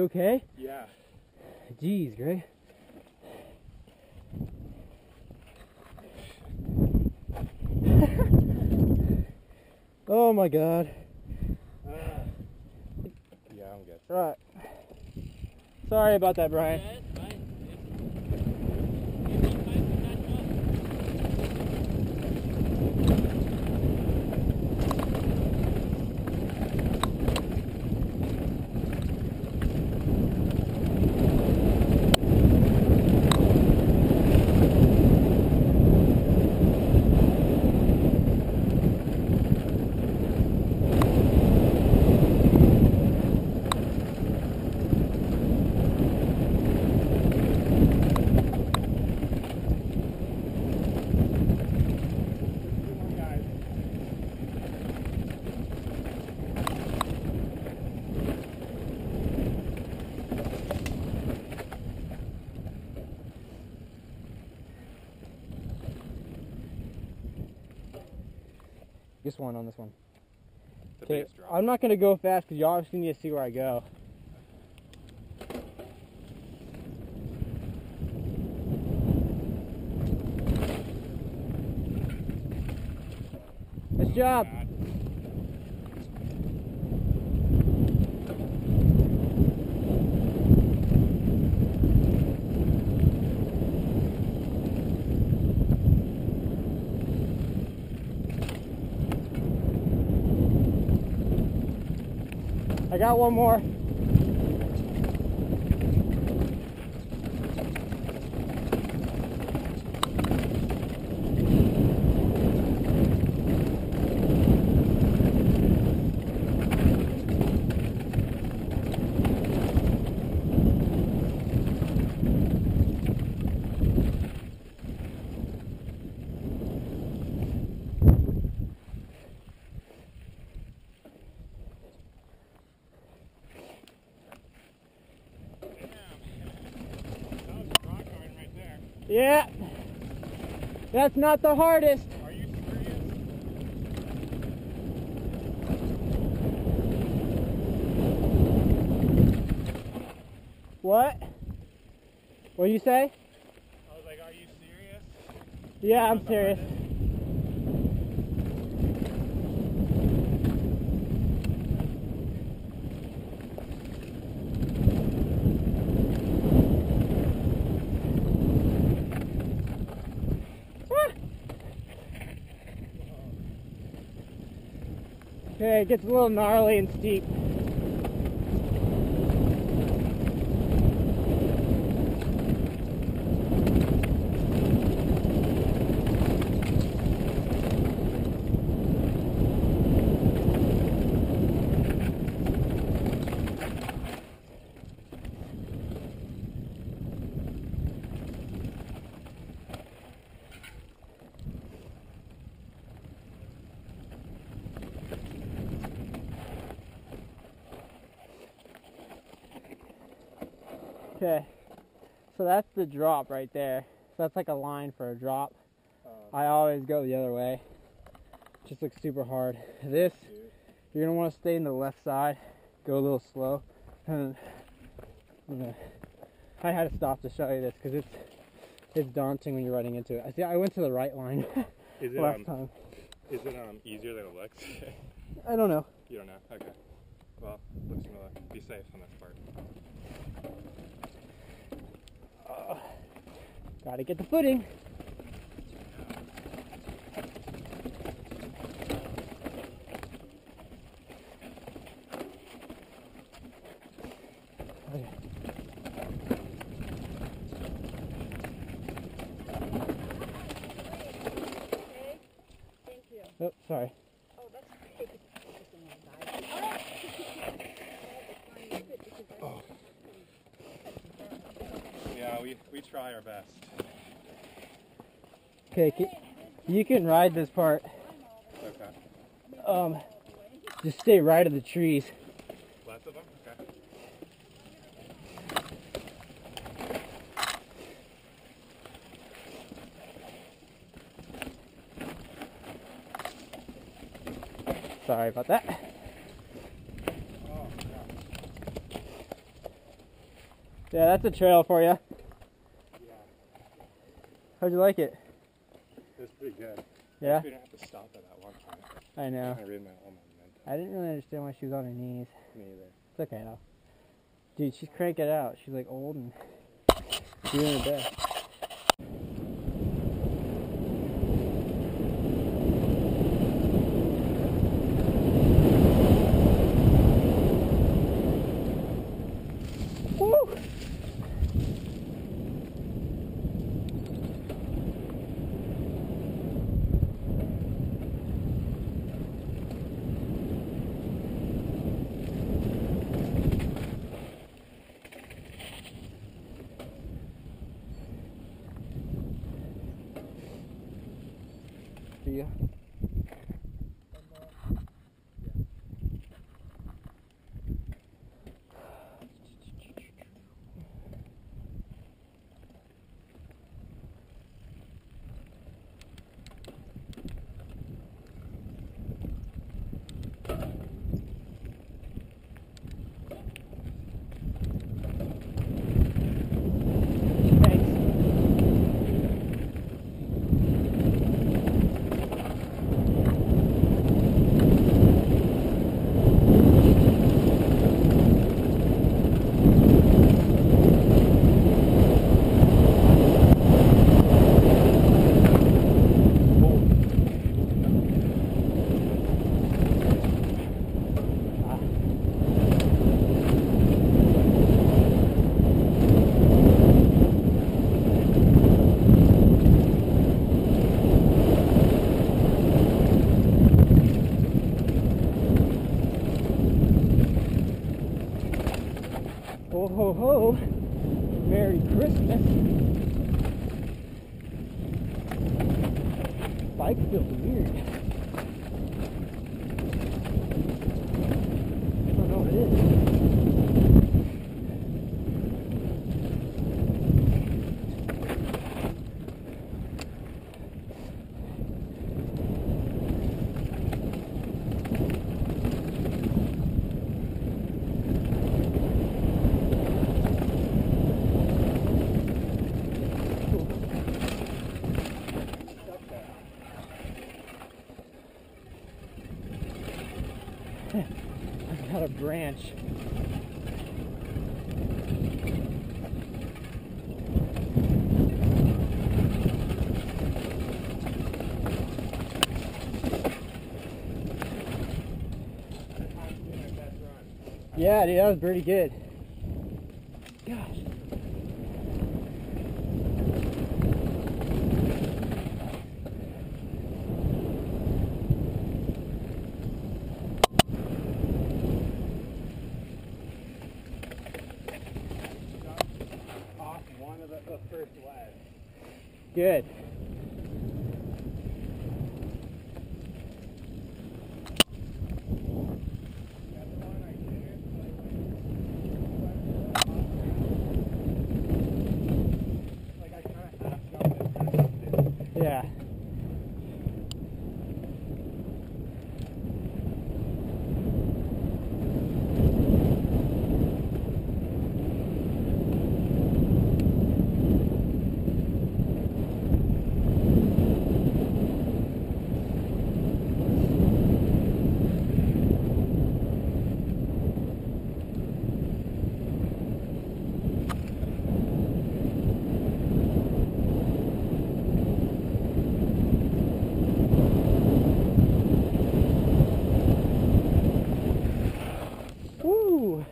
You okay? Yeah. Jeez, Greg. oh my god. Uh, yeah, I'm good. Right. Sorry about that, Brian. Just one on this one. Okay. I'm not gonna go fast because you obviously need to see where I go. Nice job. God. I got one more. That's not the hardest. Are you serious? What? What do you say? I was like, are you serious? Yeah, I'm serious. hardest? Okay, it gets a little gnarly and steep. Okay, so that's the drop right there. So that's like a line for a drop. Um, I always go the other way. Just looks super hard. This, dude. you're gonna want to stay in the left side. Go a little slow. And I'm gonna- I had to stop to show you this because it's it's daunting when you're running into it. I see. I went to the right line Is it last um, time. is it um easier than it looks? I don't know. you don't know. Okay. Well, looks gonna be safe on this part. Gotta get the footing. Okay. Oh, okay. Thank you. Oh, sorry. Oh, that's great. Just don't wanna die. Oh! Yeah, we we try our best. Okay, you can ride this part. Okay. Um, just stay right of the trees. Left of them. Okay. Sorry about that. Oh, yeah. Yeah, that's a trail for you. How'd you like it? It was pretty good. Yeah, We didn't have to stop at that one point. I know. I read my all my. I didn't really understand why she was on her knees. Me either. It's okay though. Dude, she's cranking it out. She's like old and doing her best. Merry Christmas! Bike feels weird. I don't know what it is. I got a branch. Yeah, dude, that was pretty good. Gosh. Off one of the, the first ledge. Good. Like I kind of half jumped it, kind of jumped it. Yeah. Woo!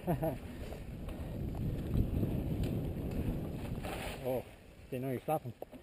Oh, didn't know you're stopping.